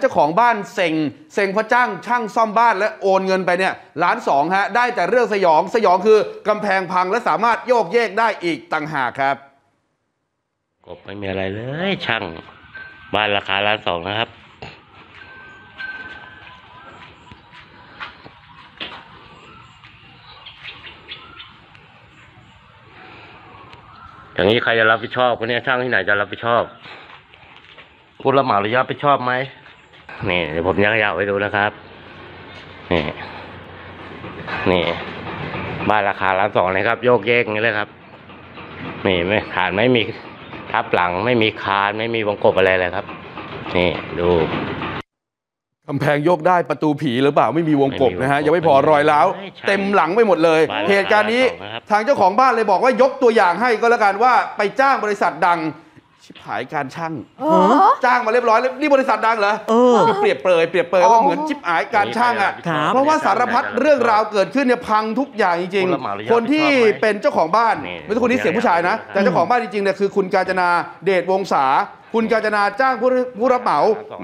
เจ้าของบ้านเซ็งเซ็งเพราะจ้างช่างซ่อมบ้านและโอนเงินไปเนี่ยล้านสองฮะได้แต่เรื่องสยองสยองคือกำแพงพังและสามารถโยกเยกได้อีกต่างหากครับ กบไม่มีอะไรเลยช่างบ้านราคาล้านสองนะครับ อย่างนี้ใครจะรับผิดชอบคนนี้ช่างที่ไหนจะรับผิดชอบผู้รับเหมาจะรับผิดชอบไหม นี่เดี๋ยวผมยักยาวให้ดูนะครับ นี่ นี่ บ้านราคาล้านสองเลยครับ โยกเยกอย่างนี้เลยครับ นี่ไม่ฐานไม่มีทับหลังไม่มีคานไม่มีวงกบอะไรเลยครับ นี่ดูกำแพงโยกได้ประตูผีหรือเปล่าไม่มีวงกบนะฮะไม่มีวงกบยังไม่พอรอยร้าวไม่ใช่เต็มหลังไปหมดเลยบ้านเหตุการณ์นี้ราคาสองนะครับทางเจ้าของบ้านเลยบอกว่ายกตัวอย่างให้ก็แล้วกันว่าไปจ้างบริษัทดัง ชิบหายการช่างเออจ้างมาเรียบร้อยแล้วนี่บริษัทดังเหรอเออคือเปรียบเปรยเปรียบเปรยอ๋ว่าอเหมือนชิบหายการช่างอะครับเพราะว่าสารพัดเรื่องราวเกิดขึ้นเนี่ยพังทุกอย่างจริงผู้รับเหมาระยะๆคนที่ผิดชอบไหมเป็นเจ้าของบ้านนี่ไม่ใช่คนที่เสียงผู้ชายนะ แต่เจ้าของบ้านจริงๆเนี่ยคือคุณกาญจนาเดชวงศาคุณกาญจนาจ้างผู้ผู้รับเหมา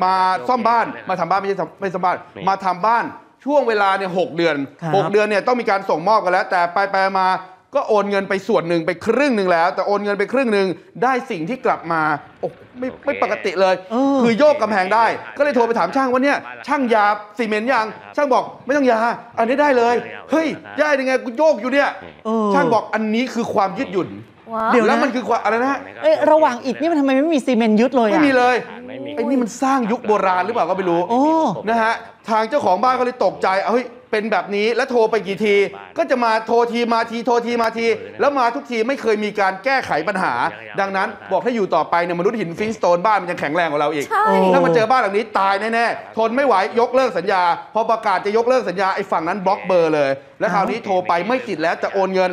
มาซ่อมบ้านมาทำบ้านไม่ใช่ทำไม่ซ่อมบ้านนี่มาทำบ้านช่วงเวลาเนี่ยหกเดือนครับหกเดือนเนี่ยต้องมีการส่งมอบกันแล้ว แต่ไปไปมา ก็โอนเงินไปส่วนหนึ่งไปครึ่งหนึ่งแล้ว แต่โอนเงินไปครึ่งหนึ่งได้สิ่งที่กลับมาโอ้ไม่ไม่ปกติเลยเออคือโยกกำแพงได้ ก็เลยโทรไปถามช่างว่าเนี่ยช่างยาซีเมนต์ยังช่างบอกไม่ต้องยา อันนี้ได้เลยเฮ้ยได้ยังไงกูโยกอยู่เนี่ยเออช่างบอกอันนี้คือความยืดหยุ่นว้าวเดี๋ยวนะแล้วมันคือความอะไรนะฮะเอ้ยระหว่างอิฐนี่มันทำไมไม่มีซีเมนต์ยึดเลยไม่อะมีเลยไม่มีไอ้นี่มันสร้างยุคโบราณหรือเปล่าก็ไม่รู้โอ้นะฮะทางเจ้าของบ้านก็เลยตกใจเอาเฮ้ย เป็นแบบนี้แล้วโทรไปกี่ที ก็จะมาโทรทีมาทีโทรทีมาที แล้วมาทุกทีไม่เคยมีการแก้ไขปัญหา ดังนั้นบอกถ้าอยู่ต่อไปเนี่ยมนุษย์หินฟลินท์สโตนบ้านมันยังแข็งแรงกว่าเราอีกใช่ถ้ามาเจอบ้านหลังนี้ตายแน่ๆทนไม่ไหวยกเลิกสัญญา พอประกาศจะยกเลิกสัญญาไอ้ฝั่งนั้นบล็อกเบอร์เลย แล้วคราวนี้โทรไปไม่ติดแล้วจะโอนเงิน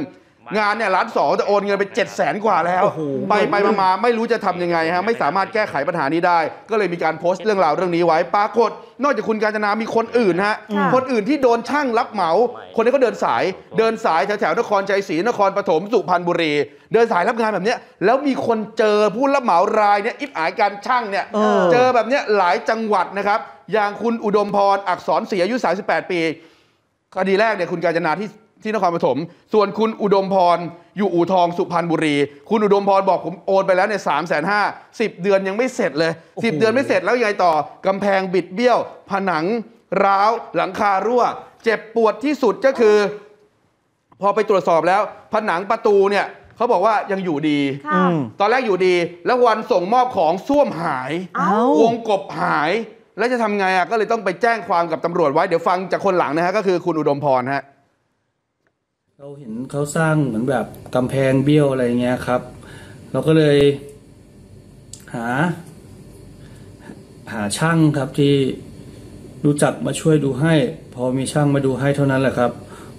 งานเนี่ยล้านสองจะโอนเงินไปเจ็ดแสนกว่าแล้วโอ้โหไปไปมามาไม่รู้จะทำยังไงฮะไม่สามารถแก้ไขปัญหานี้ได้ ก็เลยมีการโพสต์เรื่องราวเรื่องนี้ไว้ปรากฏ นอกจากคุณกาญจนามีคนอื่นฮะค่ะคนอื่นที่โดนช่างรับเหมา คนนี้ก็เดินสาย เดินสายแถวแถวๆนครชัยศรีนครปฐมสุพรรณบุรี เดินสายรับงานแบบเนี้ยแล้วมีคนเจอผู้รับเหมารายเนี่ยอิบอายการช่างเนี่ยเออเจอแบบเนี้ยหลายจังหวัดนะครับอย่างคุณอุดมพรอักษรศรีอายุ 38 ปีคดีแรกเนี่ยคุณกาญจนาที่ ที่นครปฐม ส่วนคุณอุดมพร อยู่อู่ทองสุพรรณบุรี คุณอุดมพรบอกผมโอนไปแล้วเนี่ยสามแสนห้าสิบเดือนยังไม่เสร็จเลยสิบเดือนไม่เสร็จแล้วยังไงต่อกำแพงบิดเบี้ยว ผนังร้าวหลังคารั่ว เจ็บปวดที่สุดก็คือ พอไปตรวจสอบแล้ว ผนังประตูเนี่ยเขาบอกว่ายังอยู่ดีค่ะอืมตอนแรกอยู่ดี แล้ววันส่งมอบของส้วมหายเอ้าวงกบหาย แล้วจะทำไงอะก็เลยต้องไปแจ้งความกับตำรวจไว้เดี๋ยวฟังจากคนหลังนะฮะก็คือคุณอุดมพรฮะ เราเห็นเขาสร้างเหมือนแบบกำแพงเบี้ยวอะไรเงี้ยครับ เราก็เลยหา หาช่างครับที่รู้จักมาช่วยดูให้ พอมีช่างมาดูให้เท่านั้นแหละครับ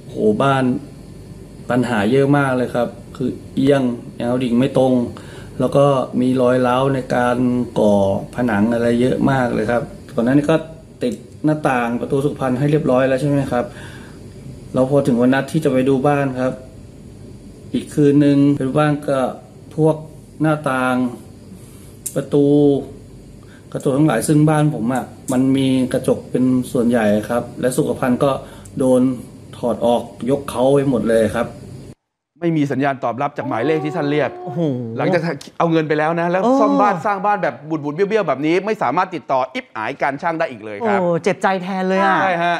โหบ้านปัญหาเยอะมากเลยครับ คือเอียงแนวดิ่งไม่ตรง แล้วก็มีรอยร้าในการก่อผนังอะไรเยอะมากเลยครับก่อนหน้านี้ก็ติดหน้าต่างประตูสุขภัณฑ์ให้เรียบร้อยแล้วใช่ไหมครับ เราพอถึงวันนัดที่จะไปดูบ้านครับ อีกคืนหนึ่งไปดูบ้านก็พวกหน้าต่าง ประตู กระจกทั้งหลายซึ่งบ้านผมอะ่ะมันมีกระจกเป็นส่วนใหญ่ครับ และสุขภัณฑ์ก็โดนถอดออกยกเขาไว้หมดเลยครับ ไม่มีสัญญาณตอบรับจากหมายเลขที่ท่านเรียก โอ้โห หลังจากเอาเงินไปแล้วนะ แล้วเออซ่อมบ้านสร้างบ้านแบบบุดบุดๆเบี้ยวๆแบบนี้ ไม่สามารถติดต่ออิบอายการช่างได้อีกเลยโอ้ครับเจ็บใจแทนเลยอะ ใช่ฮะ